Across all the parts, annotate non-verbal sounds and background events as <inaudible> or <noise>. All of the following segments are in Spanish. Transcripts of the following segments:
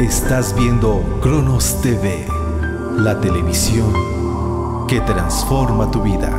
Estás viendo Cronos TV, la televisión que transforma tu vida.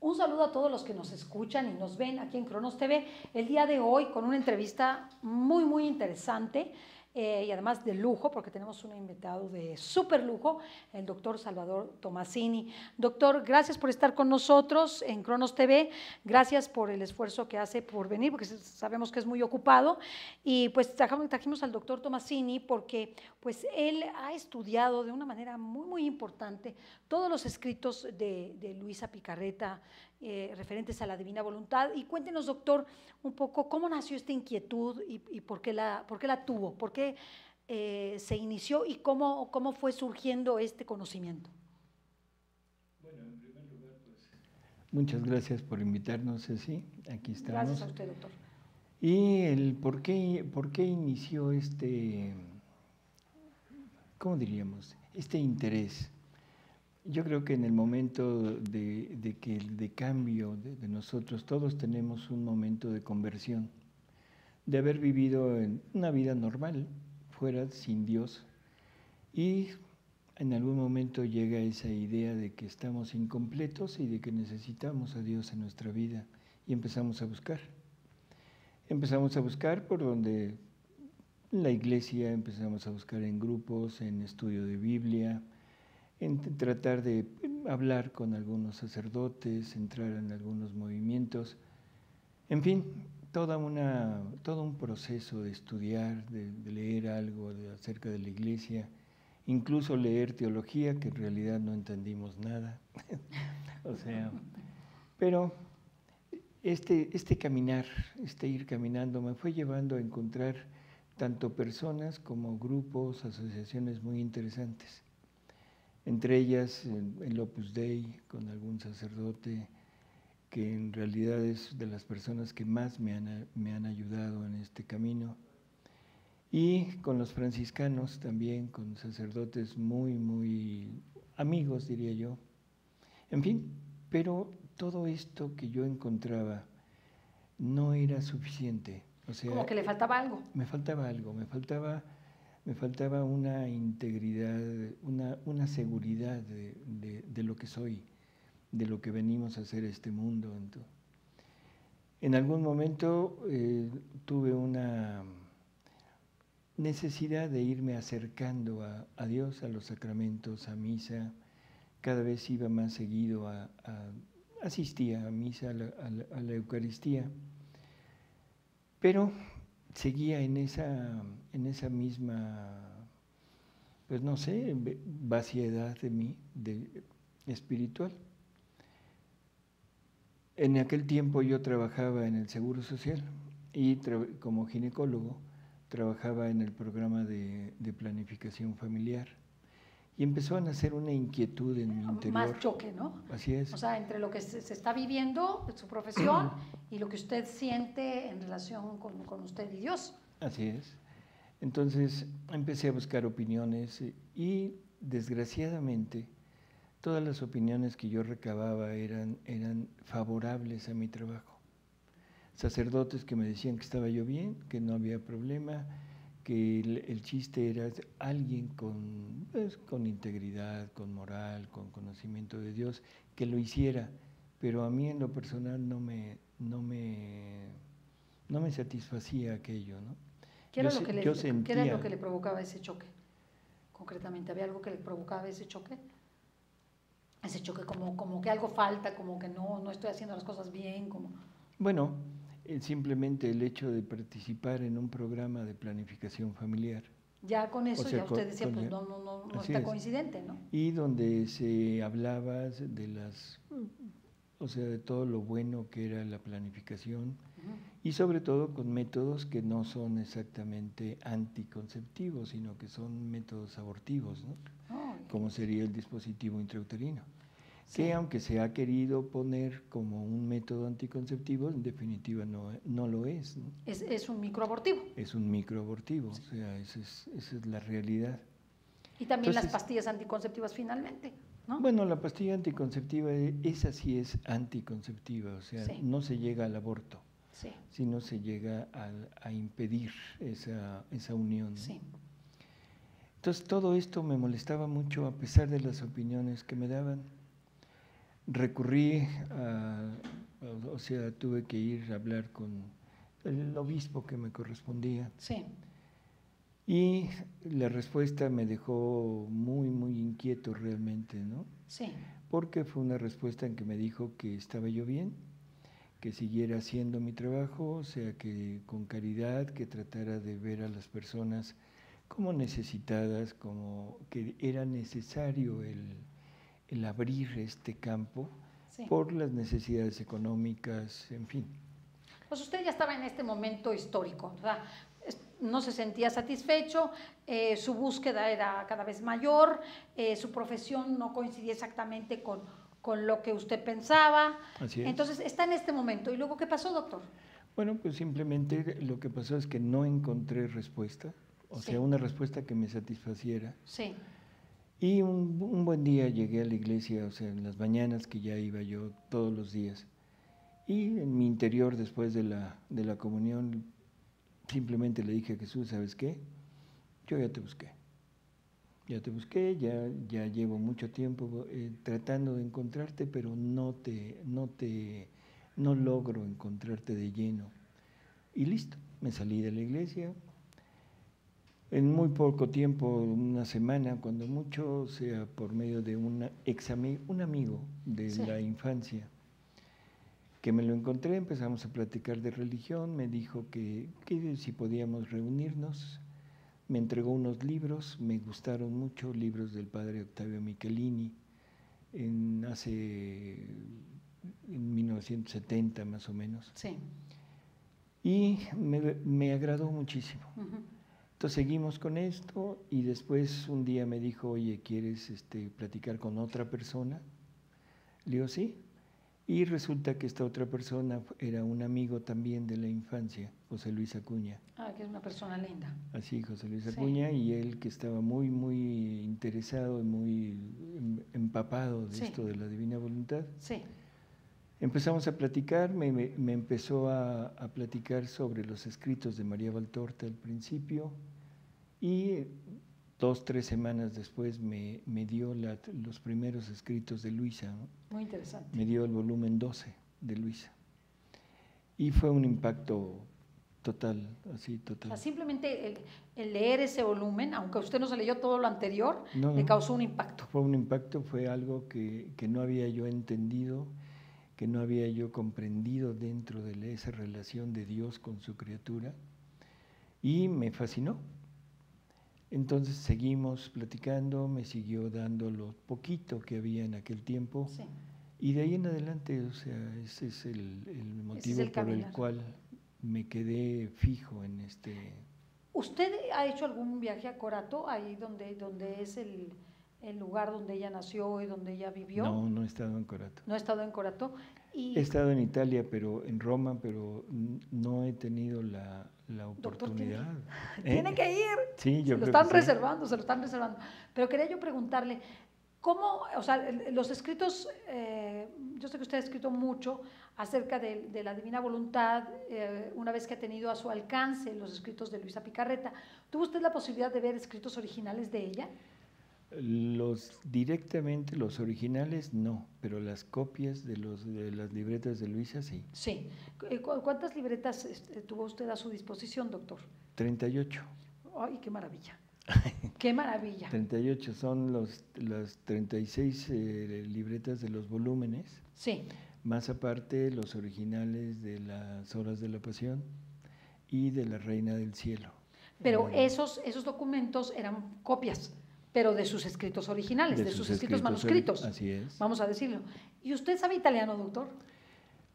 Un saludo a todos los que nos escuchan y nos ven aquí en Cronos TV el día de hoy con una entrevista muy, muy interesante eh, y además de lujo, porque tenemos un invitado de súper lujo, el doctor Salvador Tomasini. Doctor, gracias por estar con nosotros en Cronos TV, gracias por el esfuerzo que hace por venir, porque sabemos que es muy ocupado. Y pues trajimos al doctor Tomasini porque pues él ha estudiado de una manera muy, muy importante todos los escritos de, de Luisa Picarreta, eh, referentes a la divina voluntad. Y cuéntenos, doctor, un poco cómo nació esta inquietud y, por, qué la, por qué la tuvo, por qué eh, se inició y cómo, cómo fue surgiendo este conocimiento. Bueno, en primer lugar, pues, muchas gracias por invitarnos, Ceci. Aquí estamos. Gracias a usted, doctor. Y el por qué, por qué inició este, ¿cómo diríamos? Este interés yo creo que en el momento de, que de cambio de, nosotros, todos tenemos un momento de conversión, de haber vivido en una vida normal, fuera, sin Dios, y en algún momento llega esa idea de que estamos incompletos y de que necesitamos a Dios en nuestra vida, y empezamos a buscar. Empezamos a buscar por donde la iglesia, empezamos a buscar en grupos, en estudio de Biblia, en tratar de hablar con algunos sacerdotes, entrar en algunos movimientos, en fin, toda una, todo un proceso de estudiar, de, leer algo acerca de la iglesia, incluso leer teología, que en realidad no entendimos nada. <laughs> o sea, pero este, este caminar, este ir caminando, me fue llevando a encontrar tanto personas como grupos, asociaciones muy interesantes entre ellas el Opus Dei con algún sacerdote que en realidad es de las personas que más me han, me han ayudado en este camino. Y con los franciscanos también, con sacerdotes muy, muy amigos, diría yo. En fin, pero todo esto que yo encontraba no era suficiente. O sea, Como que le faltaba algo. Me faltaba algo, me faltaba me faltaba una integridad, una, seguridad de, lo que soy, de lo que venimos a hacer este mundo. En algún momento eh, tuve una necesidad de irme acercando a, Dios, a los sacramentos, a misa. Cada vez iba más seguido a, asistía a misa, a la Eucaristía. Pero seguía en esa, en esa misma, pues no sé, vaciedad de mí, espiritual. En aquel tiempo yo trabajaba en el Seguro Social y como ginecólogo trabajaba en el programa de planificación familiar. Y empezó a nacer una inquietud en mi interior. Más choque, ¿no? Así es. O sea, entre lo que se, está viviendo, su profesión, <clears throat> y lo que usted siente en relación con, con, usted y Dios. Así es. Entonces empecé a buscar opiniones y desgraciadamente todas las opiniones que yo recababa eran, eran favorables a mi trabajo. Sacerdotes que me decían que estaba yo bien, que no había problema, que el, chiste era alguien con, pues, con integridad, con moral, con conocimiento de Dios, que lo hiciera, pero a mí en lo personal no me, no me, no me satisfacía aquello. ¿no? ¿Qué, era lo que le, ¿Qué era lo que le provocaba ese choque? Concretamente, ¿había algo que le provocaba ese choque? Ese choque como, como que algo falta, como que no, no estoy haciendo las cosas bien, como... Bueno, simplemente el hecho de participar en un programa de planificación familiar. Ya con eso, ya usted decía, pues no, no, no, no está coincidente, ¿no? Y donde se hablaba de las, o sea, de todo lo bueno que era la planificación y sobre todo con métodos que no son exactamente anticonceptivos, sino que son métodos abortivos, ¿no? Como sería el dispositivo intrauterino que aunque se ha querido poner como un método anticonceptivo, en definitiva no, no lo es, es. Es un microabortivo. Es un microabortivo, o sea, esa es, esa es, la realidad. Y también las pastillas anticonceptivas finalmente. ¿no? Bueno, la pastilla anticonceptiva, eh, esa sí es anticonceptiva, o sea, Sí. no se llega al aborto, Sí, sino se llega al- a impedir esa, esa unión. sí. Entonces todo esto me molestaba mucho a pesar de las opiniones que me daban. Recurrí a, o- sea, tuve que ir a hablar con el obispo que me correspondía. Sí, y la respuesta me dejó muy, muy inquieto realmente, ¿no? sí, Porque fue una respuesta en que me dijo que estaba yo bien, que siguiera haciendo mi trabajo, o sea, que con caridad, que tratara de ver a las personas como necesitadas, como que era necesario el, el abrir este campo sí. por las necesidades económicas, en fin. Pues usted ya estaba en este momento histórico, es- no se sentía satisfecho, eh, su búsqueda era cada vez mayor, eh, su profesión no coincidía exactamente con, con lo que usted pensaba. Así es. Entonces está en este momento. ¿Y luego qué pasó, doctor? Bueno, pues simplemente lo que pasó es que no encontré respuesta, o Sí. sea, una respuesta que me satisfaciera. Sí, Y un, un buen día llegué a la iglesia, o sea, en las mañanas que ya iba yo todos los días. Y en mi interior, después de la, de la comunión, simplemente le dije a Jesús, ¿sabes qué? Yo ya te busqué. Ya te busqué, ya, ya llevo mucho tiempo eh, tratando de encontrarte, pero no te, no te, no logro encontrarte de lleno. Y listo, me salí de la iglesia, en muy poco tiempo, una semana, cuando mucho, o sea, por medio de una ex ami- un amigo de Sí. la infancia, que me lo encontré, empezamos a platicar de religión, me dijo que, que si podíamos reunirnos, me entregó unos libros, me gustaron mucho, libros del padre Octavio Michelini, en hace, en 1970 más o menos, sí. y me, me agradó muchísimo. ujú, Entonces seguimos con esto y después un día me dijo, oye, ¿quieres este, platicar con otra persona? Le digo, sí. Y resulta que esta otra persona era un amigo también de la infancia, José Luis Acuña. Ah, que es una persona linda. Así, José Luis Sí. Acuña, y él que estaba muy, muy interesado y muy em- empapado de Sí. esto de la divina voluntad. Sí, Empezamos a platicar, me, me- me empezó a, a platicar sobre los escritos de María Valtorta al principio y dos, tres semanas después me, me dio la- los primeros escritos de Luisa, ¿no? muy interesante. me dio el volumen 12 de Luisa. Y fue un impacto total, así O total. sea, simplemente el, el leer ese volumen, aunque usted no se leyó todo lo anterior, No, le causó un impacto. Fue un impacto, fue algo que, que no había yo entendido, que no había yo comprendido dentro de esa relación de Dios con su criatura y me fascinó. Entonces seguimos platicando, me siguió dando lo poquito que había en aquel tiempo Sí. y de ahí en adelante, o sea, ese es el, el motivo el por el cual me quedé fijo en este... ¿Usted ha hecho algún viaje a Corato, ahí donde, donde es el, el lugar donde ella nació y donde ella vivió? No, no he estado en Corato. No ha estado en Corato. Y, He estado en Italia, pero en Roma, pero no he tenido la, la Doctor, tiene- oportunidad. <laughs> ¿eh? Tiene que ir. Sí, se yo lo creo están que sí. reservando, se lo están reservando. Pero quería yo preguntarle, ¿cómo, o sea, los escritos, eh, yo sé que usted ha escrito mucho acerca de, de la divina voluntad, eh, una vez que ha tenido a su alcance los escritos de Luisa Picarreta, ¿tuvo usted la posibilidad de ver escritos originales de ella? Los directamente, los originales no, pero las copias de, los, de las libretas de Luisa sí. Sí. Eh, ¿cu- ¿Cuántas libretas este, tuvo usted a su disposición, doctor? 38. ¡Ay, qué maravilla! <laughs> ¡Qué maravilla! 38 son los, las 36 eh, libretas de los volúmenes, Sí, más aparte los originales de las Horas de la Pasión y de la Reina del Cielo. pero Eh, esos, esos documentos eran copias, pero de sus escritos originales, de, sus, escritos, manuscritos, Así es. vamos a decirlo. ¿Y usted sabe italiano, doctor?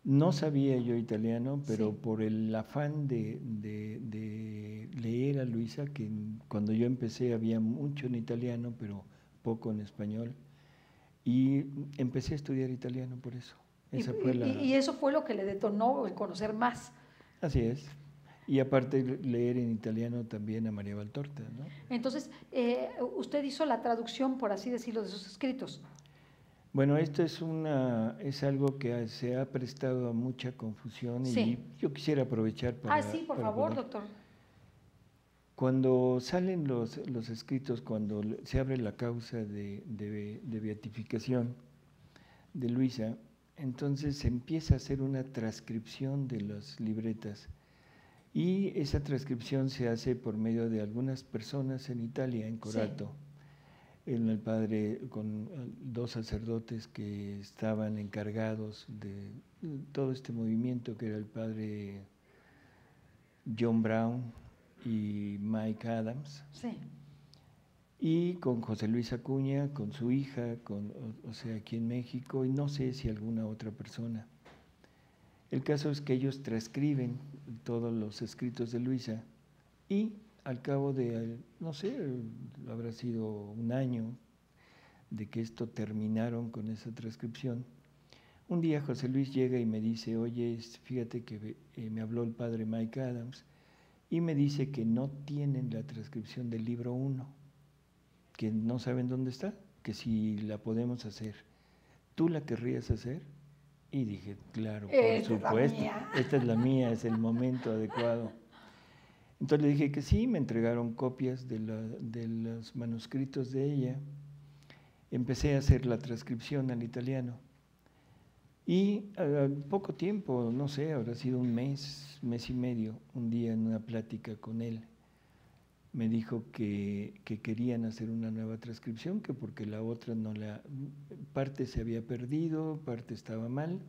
No sabía yo italiano, pero Sí. por el afán de, de- de leer a Luisa, que cuando yo empecé había mucho en italiano, pero poco en español, y empecé a estudiar italiano por eso. Y eso fue lo que le detonó el conocer más. Así es. Y aparte leer en italiano también a María Valtorta, ¿no? Entonces, eh, usted hizo la traducción, por así decirlo, de sus escritos. Bueno, esto es, una, es algo que se ha prestado a mucha confusión y yo quisiera aprovechar para... Ah, sí, por favor, doctor. Cuando salen los, los, escritos, cuando se abre la causa de, de, beatificación de Luisa, entonces se empieza a hacer una transcripción de las libretas y esa transcripción se hace por medio de algunas personas en Italia, en Corato el padre con eh, dos sacerdotes que estaban encargados de todo este movimiento, que era el padre John Brown y Mike Adams. Sí. Y con José Luis Acuña, con su hija, con, o sea, aquí en México, y no sé si alguna otra persona. El caso es que ellos transcriben todos los escritos de Luisa y al cabo de, no sé, habrá sido un año de que esto terminaron con esa transcripción, un día José Luis llega y me dice, oye, fíjate que eh, me habló el padre Mike Adams y me dice que no tienen la transcripción del libro 1, que no saben dónde está, que si la podemos hacer. ¿Tú la querrías hacer? Y dije, claro, por supuesto, esta es la mía, es el momento adecuado. Entonces le dije que sí, me entregaron copias de, los manuscritos de ella. Empecé a hacer la transcripción al italiano. Y al poco tiempo, no sé, habrá sido un mes, mes y medio, un día en una plática con él, me dijo que, que, querían hacer una nueva transcripción, que porque la otra no la, parte se había perdido, parte estaba mal,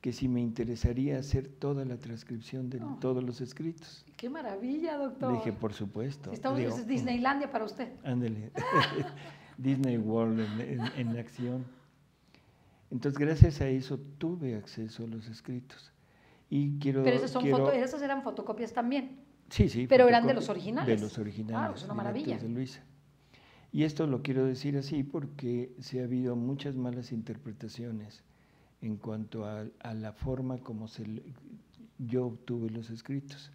que si me interesaría hacer toda la transcripción de todos los escritos. ¡Qué maravilla, doctor! Le dije, por supuesto. Estamos, es Disneylandia para usted. Ándale, <laughs> <laughs> Disney World en, acción. Entonces, gracias a eso tuve acceso a los escritos. Y quiero, Pero esas, son esas eran fotocopias también. Sí, sí. Pero eran de los originales. De los originales. Ah, es una maravilla. De Luisa. Y esto lo quiero decir así porque se ha habido muchas malas interpretaciones en cuanto a, la forma como se, yo obtuve los escritos.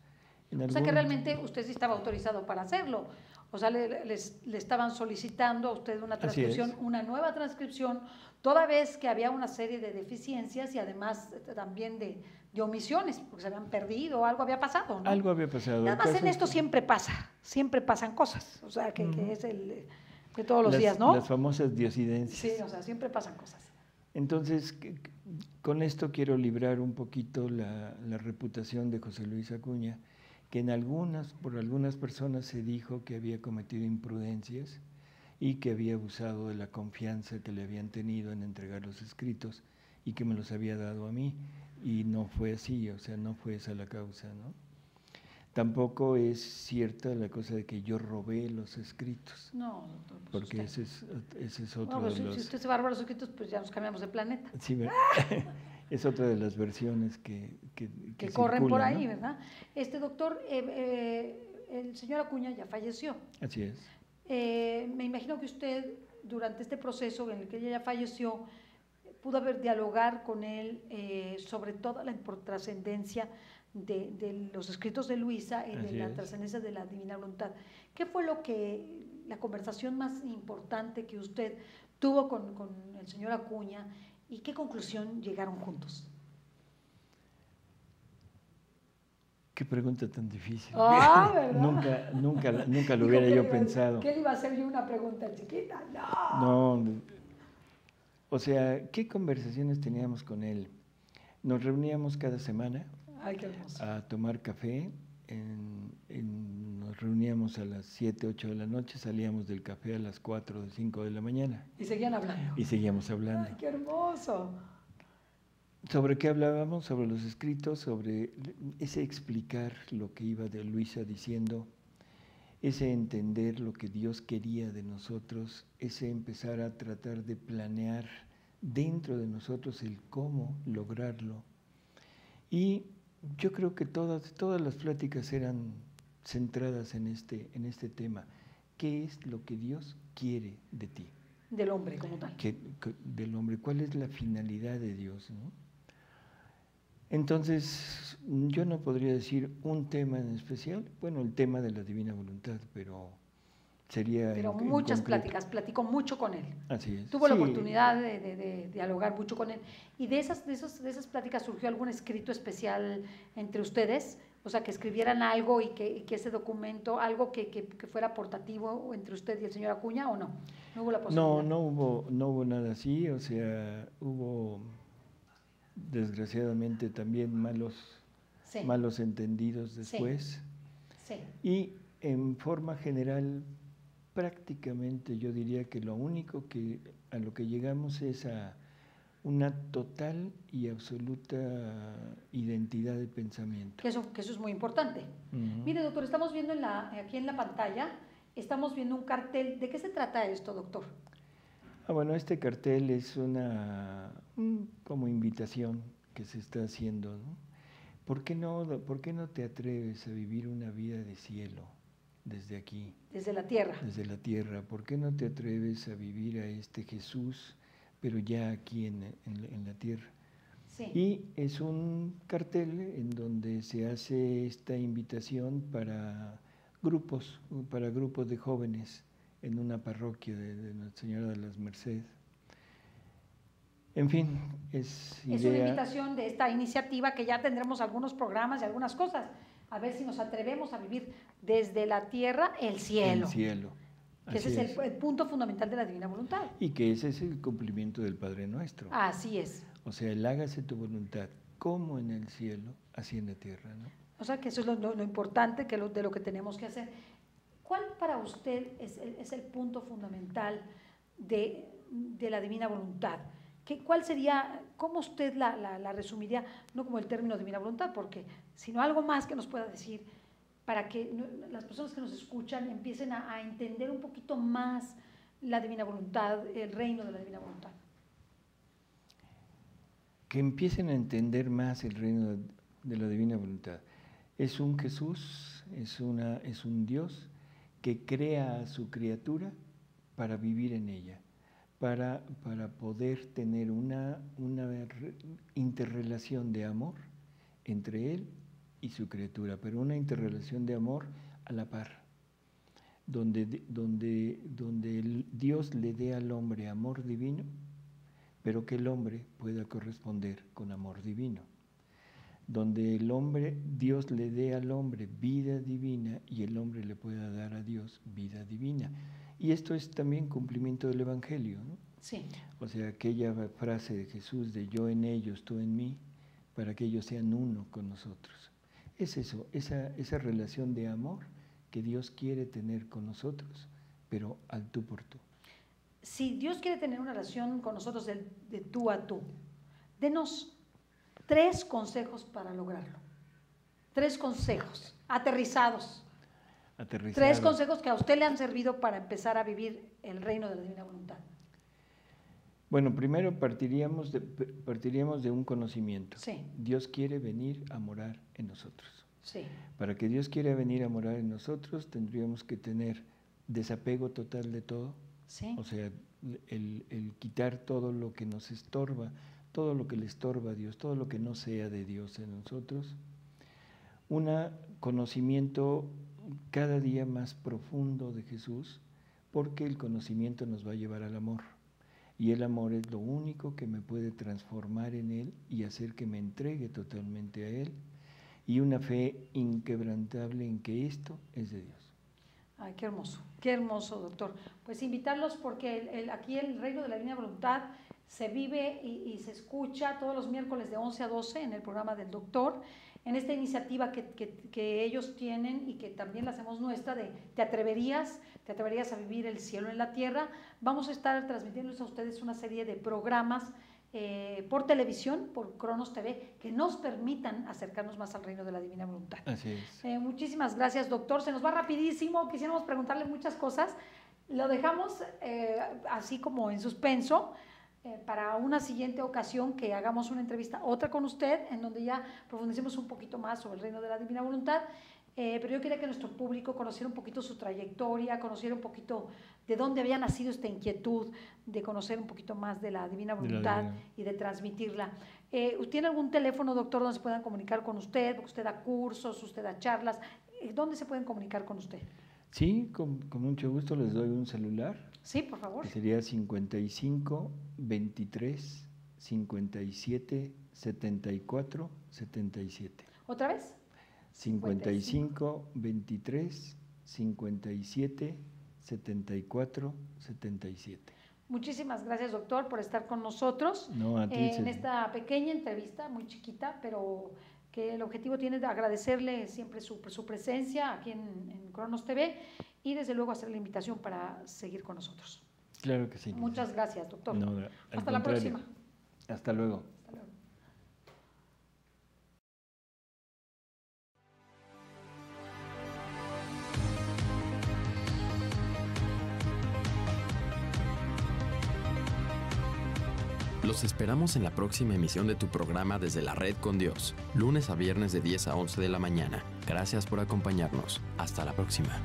o sea que realmente usted sí estaba autorizado para hacerlo. O sea, le, estaban solicitando a usted una transcripción, una nueva transcripción, toda vez que había una serie de deficiencias y además también de, omisiones, porque se habían perdido, algo había pasado. Algo había pasado. Además, en esto siempre pasa, siempre pasan cosas. O sea, que, es el de todos los días, ¿no? Las famosas diosidencias. Sí, o sea, siempre pasan cosas. Entonces, con esto quiero librar un poquito la, reputación de José Luis Acuña, que en algunas, por algunas personas se dijo que había cometido imprudencias y que había abusado de la confianza que le habían tenido en entregar los escritos y que me los había dado a mí. Y no fue así, o sea, no fue esa la causa, ¿no? Tampoco es cierta la cosa de que yo robé los escritos. No, doctor. Pues porque ese es, ese es otro pues de los... Si usted se va a robar los escritos, pues ya nos cambiamos de planeta. Sí, <laughs> es otra de las versiones que... Que, que, corren por ahí, ¿verdad? Este doctor, eh, eh, el señor Acuña ya falleció. Así es. Eh, me imagino que usted, durante este proceso en el que ella ya falleció, pudo haber dialogar con él sobre toda la trascendencia de, los escritos de Luisa y de la trascendencia de la divina voluntad. ¿Qué fue lo que, la conversación más importante que usted tuvo con, el señor Acuña y qué conclusión llegaron juntos? Qué pregunta tan difícil. Ah, <laughs> nunca, nunca, nunca lo hubiera yo pensado. ¿Qué iba a ser yo una pregunta chiquita? No. No. O sea, ¿qué conversaciones teníamos con él? Nos reuníamos cada semana a tomar café. nos reuníamos a las 7, 8 de la noche, salíamos del café a las 4 o 5 de la mañana. Y seguían hablando. Y seguíamos hablando. ¡Ay, qué hermoso! ¿Sobre qué hablábamos? Sobre los escritos, sobre ese explicar lo que iba de Luisa diciendo, ese entender lo que Dios quería de nosotros, ese empezar a tratar de planear dentro de nosotros el cómo lograrlo. Y yo creo que todas, todas las pláticas eran centradas en este, en este tema. ¿Qué es lo que Dios quiere de ti? Del hombre como tal. del hombre. ¿Cuál es la finalidad de Dios? Entonces, yo no podría decir un tema en especial, bueno, el tema de la divina voluntad, pero sería... Pero muchas pláticas, platicó mucho con él. Así es. Tuvo la oportunidad de, de- de dialogar mucho con él. ¿Y de esas, de, esos- de esas pláticas surgió algún escrito especial entre ustedes? O sea, que escribieran algo y que, y que ese documento, algo que, que- que fuera portativo entre usted y el señor Acuña, ¿o no? No hubo la posibilidad. No, no hubo, no hubo nada así, o sea, hubo desgraciadamente también malos, Sí, malos entendidos después. sí. Y en forma general, prácticamente yo diría que lo único que a lo que llegamos es a una total y absoluta identidad de pensamiento. Que eso, que eso es muy importante. Mire, doctor, estamos viendo en la, aquí en la pantalla, estamos viendo un cartel. ¿De qué se trata esto, doctor? Ah, bueno, este cartel es una como invitación que se está haciendo, ¿no? ¿Por qué no, ¿Por qué no te atreves a vivir una vida de cielo desde aquí, Desde la tierra. desde la tierra? ¿Por qué no te atreves a vivir a este Jesús, pero ya aquí en, en- en la tierra? Sí. Y es un cartel en donde se hace esta invitación para grupos, para grupos de jóvenes en una parroquia de, de Nuestra Señora de las Mercedes. En fin, es Es una idea. invitación de esta iniciativa que ya tendremos algunos programas y algunas cosas. A ver si nos atrevemos a vivir desde la tierra el cielo. El cielo. Que ese Así es el, el punto fundamental de la divina voluntad. Y que ese es el cumplimiento del Padre Nuestro. Así es. O sea, el hágase tu voluntad, como en el cielo, así en la tierra. ¿no? O sea, que eso es lo, lo- lo importante que lo- de lo que tenemos que hacer. ¿Cuál para usted es es el punto fundamental de, de la divina voluntad? ¿Qué, ¿Cuál sería, cómo usted la, la- la resumiría, no como el término divina voluntad, porque, sino algo más que nos pueda decir para que las personas que nos escuchan empiecen a, a entender un poquito más la divina voluntad, el reino de la divina voluntad? que empiecen a entender más el reino de la divina voluntad. Es un Jesús, es, una, es un Dios que crea a su criatura para vivir en ella, para, para poder tener una, una re- interrelación de amor entre Él y su criatura, pero una interrelación de amor a la par, donde, donde, donde Dios le dé al hombre amor divino pero que el hombre pueda corresponder con amor divino. Donde el hombre, Dios le dé al hombre vida divina y el hombre le pueda dar a Dios vida divina. Y esto es también cumplimiento del Evangelio, ¿no? Sí. O sea, aquella frase de Jesús de yo en ellos, tú en mí, para que ellos sean uno con nosotros. Es eso, esa, esa relación de amor que Dios quiere tener con nosotros, pero al tú por tú. si Dios quiere tener una relación con nosotros de, de tú a tú, denos tres consejos para lograrlo. Tres consejos aterrizados. Tres Aterrizado. consejos que a usted le han servido para empezar a vivir el reino de la divina voluntad. Bueno, primero partiríamos de, partiríamos de un conocimiento. Sí. Dios quiere venir a morar en nosotros. Sí, Para que Dios quiera venir a morar en nosotros, tendríamos que tener desapego total de todo, sí, o sea, el, el quitar todo lo que nos estorba, todo lo que le estorba a Dios, todo lo que no sea de Dios en nosotros. Un conocimiento cada día más profundo de Jesús, porque el conocimiento nos va a llevar al amor. Y el amor es lo único que me puede transformar en Él y hacer que me entregue totalmente a Él. Y una fe inquebrantable en que esto es de Dios. Ay, qué hermoso, qué hermoso, doctor. Pues invitarlos porque aquí el reino de la divina voluntad se vive y, y se escucha todos los miércoles de 11 a 12 en el programa del doctor, en esta iniciativa que, que- que ellos tienen y que también la hacemos nuestra de ¿te atreverías? ¿Te atreverías a vivir el cielo en la tierra? Vamos a estar transmitiéndoles a ustedes una serie de programas eh, por televisión, por Cronos TV, que nos permitan acercarnos más al reino de la divina voluntad. Así es. Eh, muchísimas gracias, doctor. Se nos va rapidísimo. Quisiéramos preguntarle muchas cosas. Lo dejamos eh, así como en suspenso eh, para una siguiente ocasión que hagamos una entrevista, otra con usted, en donde ya profundicemos un poquito más sobre el reino de la divina voluntad. Eh, pero yo quería que nuestro público conociera un poquito su trayectoria, conociera un poquito de dónde había nacido esta inquietud de conocer un poquito más de la divina De la voluntad divina. y de transmitirla. Eh, ¿Tiene algún teléfono, doctor, donde se puedan comunicar con usted? Porque usted da cursos, usted da charlas. Eh, ¿Dónde se pueden comunicar con usted? Sí, con, con mucho gusto les doy un celular. Sí, por favor. que sería 55 23 57 74 77. ¿Otra vez? 55 23 57 74 77. Muchísimas gracias, doctor, por estar con nosotros No, a ti, en esta pequeña entrevista, muy chiquita, pero que el objetivo tiene de agradecerle siempre su, su presencia aquí en, en Cronos TV y desde luego hacer la invitación para seguir con nosotros. Claro que sí. Muchas gracias, doctor. No, Hasta la próxima. Hasta luego. Los esperamos en la próxima emisión de tu programa Desde la Red con Dios, lunes a viernes de 10 a 11 de la mañana. Gracias por acompañarnos. Hasta la próxima.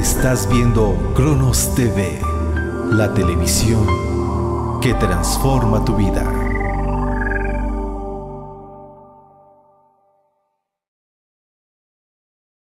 Estás viendo Cronos TV, la televisión que transforma tu vida.